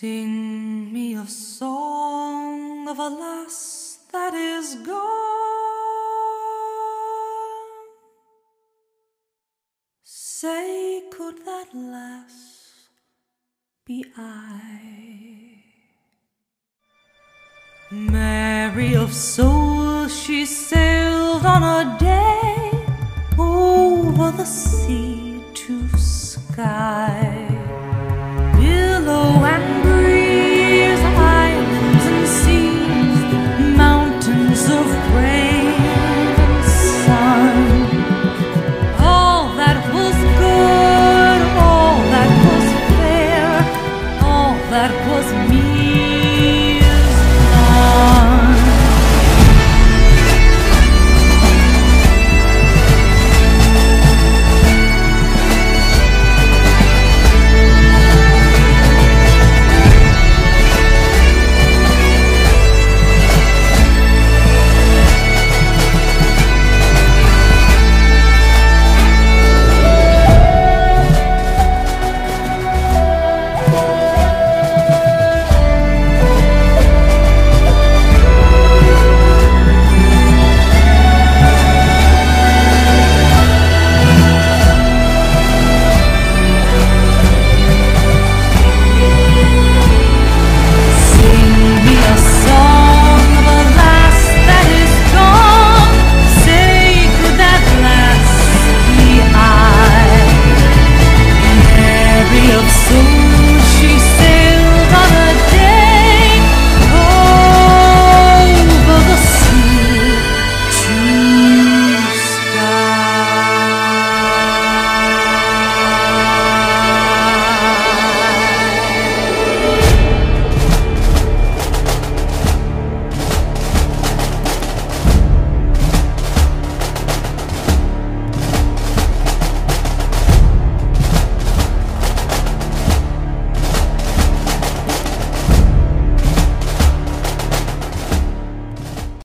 Sing me a song of a lass that is gone. Say, could that lass be I? Mary of soul, she sailed on a day over the sea to Skye.